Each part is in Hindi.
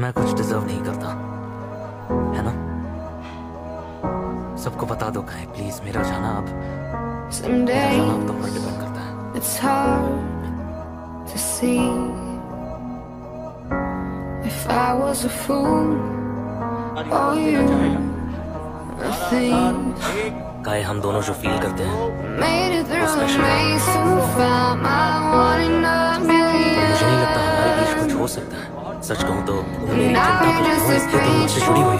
मैं कुछ डिजर्व नहीं करता है ना? सबको बता दो कहीं प्लीज़ मेरा जाना अब मेरा जाना अब तुम पर डिपेंड करता है। It's hard to see. If I was a fool or you. काहे हम दोनों जो फील करते हैं. मुझे नहीं लगता हमारे बीच कुछ हो सकता है। सच कहूँ तो मेरी जुड़ी हुई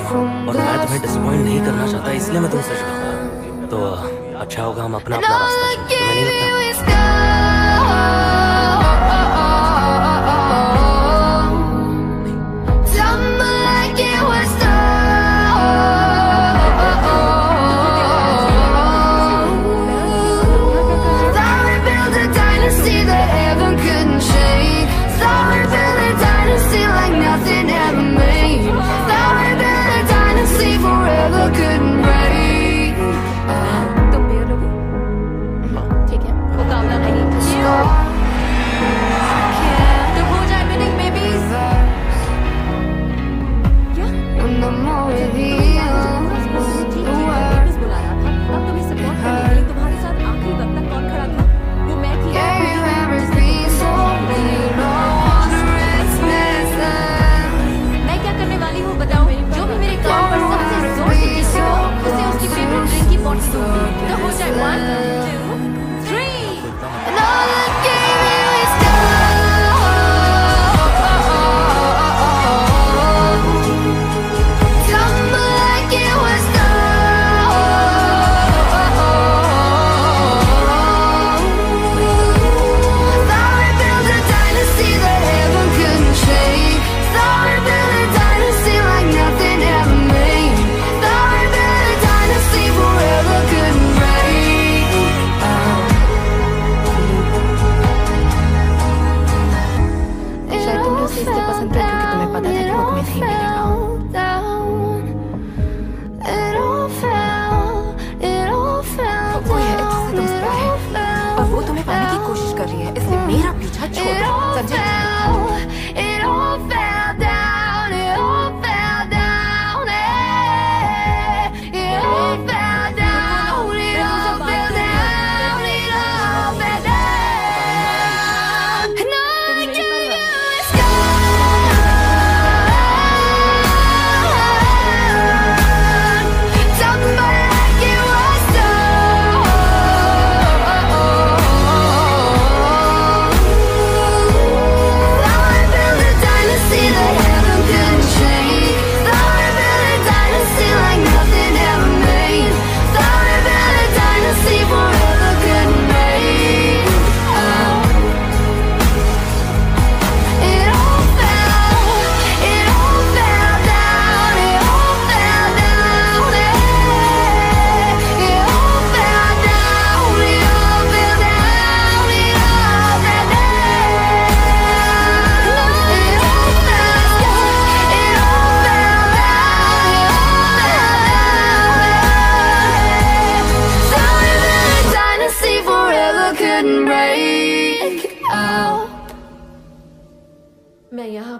और मैं तुम्हें डिसअपॉइंट नहीं करना चाहता, इसलिए मैं तुमसे सच कहूँगा तो अच्छा होगा, हम अपना अपना रास्ता तुम्हें नहीं लगता? you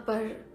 पर